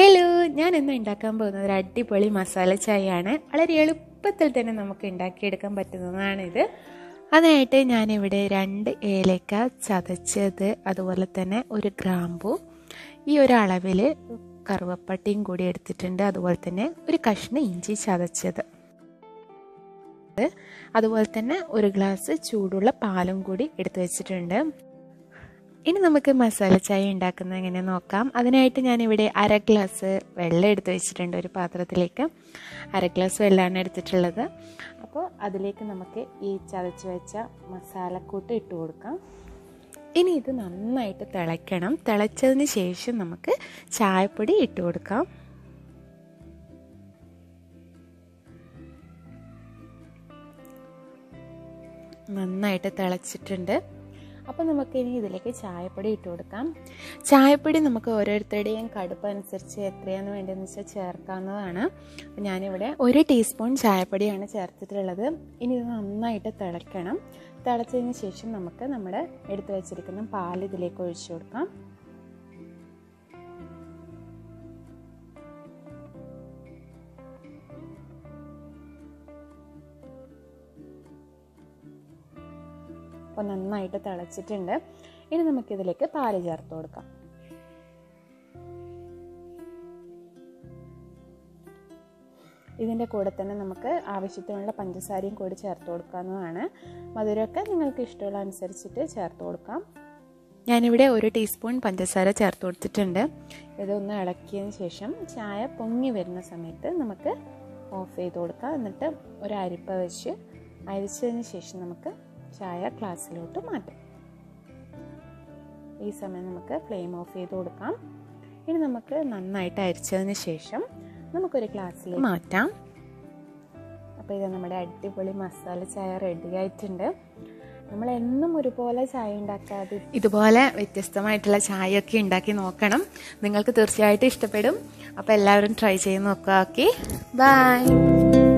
Hello ഞാൻ ഇന്ന് ഉണ്ടാക്കാൻ പോകുന്നത് ഒരു അടിപൊളി മസാല ചായയാണ്. വളരെ എളുപ്പത്തിൽ തന്നെ നമുക്ക് ഉണ്ടാക്കിയെടുക്കാൻ പറ്റുന്നതാണിത്. അതിനായിട്ട് ഞാനിവിടെ രണ്ട് ഏലക്ക ചതച്ചത് അതുപോലെ തന്നെ ഒരു ഗ്രാമ്പു. ഈ ഒരു അളവിൽ കറുവപ്പട്ടിയും കൂടി എടുത്തിട്ടുണ്ട് അതുപോലെ തന്നെ ഒരു കഷ്ണം ഇഞ്ചി ചതച്ചത്. അതുപോലെ തന്നെ ഒരു ഗ്ലാസ് ചൂടുള്ള പാലും കൂടി എടുത്തു വെച്ചിട്ടുണ്ട്. ഇനി നമുക്ക് മസാല ചായ ഉണ്ടാക്കുന്നത് എങ്ങനെ നോക്കാം. അതിനായിട്ട് ഞാനിവിടെ അര ഗ്ലാസ് വെള്ളം എടുത്ത് വെച്ചിട്ടുണ്ട് ഒരു പാത്രത്തിലേക്ക്. അര ഗ്ലാസ് വെള്ളമാണ് എടുത്തിട്ടുള്ളത്. അപ്പോൾ അതിലേക്ക് നമുക്ക് ഈ ചതച്ച് വെച്ച മസാലക്കൂട്ട് ഇട്ട് കൊടുക്കാം. ഇനി ഇത് നന്നായിട്ട് തിളയ്ക്കണം. തിളച്ചതിന് ശേഷം നമുക്ക് ചായപ്പൊടി ഇട്ട് കൊടുക്കാം. നന്നായിട്ട് തിളച്ചിട്ടുണ്ട്. അപ്പോൾ നമുക്ക് ഇനി ഇതിലേക്ക് ചായപ്പൊടി ഇട്ട് കൊടുക്കാം. ചായപ്പൊടി നമുക്ക് ഓരോരുത്തരുടെയും കടുപ്പ് അനുസരിച്ച് എത്രയാണെന്ന് വേണ്ടതെന്ന് വെച്ചാൽ ചേർക്കാവുന്നതാണ്. അപ്പോൾ ഞാനിവിടെ ഒരു ടീസ്പൂൺ ചായപ്പൊടിയാണ് ചേർത്തിട്ടുള്ളത്. ഇനി ഇത് നന്നായിട്ട് തിളയ്ക്കണം. തിളച്ചതിന് ശേഷം നമുക്ക് നമ്മുടെ എടുത്തു വെച്ചിരിക്കുന്ന പാൽ ഇതിലേക്ക് ഒഴിച്ചു കൊടുക്കാം. അപ്പോൾ നന്നായിട്ട് തിളച്ചിട്ടുണ്ട്. ഇനി നമുക്കിതിലേക്ക് പാൽ ചേർത്ത് കൊടുക്കാം. ഇതിന്റെ കൂടെ തന്നെ നമുക്ക് ആവശ്യത്തിനുള്ള പഞ്ചസാരയും കൂടി ചേർത്ത് കൊടുക്കാവുന്നതാണ്. മധുരമൊക്കെ നിങ്ങൾക്ക് ഇഷ്ടമുള്ള അനുസരിച്ചിട്ട് ചേർത്ത് കൊടുക്കാം. ഞാനിവിടെ ഒരു ടീസ്പൂൺ പഞ്ചസാര ചേർത്ത് കൊടുത്തിട്ടുണ്ട്. ഇതൊന്ന് ഇളക്കിയതിന് ശേഷം ചായ പൊങ്ങി വരുന്ന സമയത്ത് നമുക്ക് ഓഫ് ചെയ്ത് കൊടുക്കാം. എന്നിട്ട് ഒരു അരിപ്പ വെച്ച് അരിച്ചതിന് ശേഷം നമുക്ക് ചായ ഗ്ലാസ്സിലോട്ട് മാറ്റാം. ഈ സമയം നമുക്ക് ഫ്ലെയിം ഓഫ് ചെയ്ത് കൊടുക്കാം. ഇനി നമുക്ക് നന്നായിട്ട് അരിച്ചതിന് ശേഷം നമുക്കൊരു ഗ്ലാസ്സിൽ മാറ്റാം. അപ്പോൾ ഇത് നമ്മുടെ അടിപൊളി മസാല ചായ റെഡി ആയിട്ടുണ്ട്. നമ്മൾ എന്നും ഒരുപോലെ ചായ ഉണ്ടാക്കാതെ ഇതുപോലെ വ്യത്യസ്തമായിട്ടുള്ള ചായയൊക്കെ ഉണ്ടാക്കി നോക്കണം. നിങ്ങൾക്ക് തീർച്ചയായിട്ടും ഇഷ്ടപ്പെടും. അപ്പോൾ എല്ലാവരും ട്രൈ ചെയ്ത് നോക്കുക. Okay bye